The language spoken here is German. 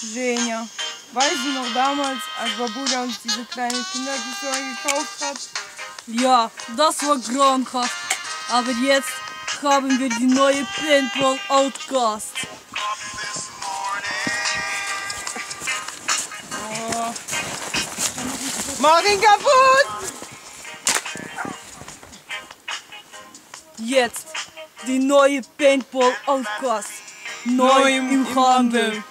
Genia. Weißt du noch damals, als Babuja uns diese kleine Kinderpistole gekauft hat? Ja, das war grauenhaft. Aber jetzt haben wir die neue Paintball Outcast. Oh. Mach ihn kaputt! Jetzt die neue Paintball Outcast. Neu, Neu im, im Handel. Handel.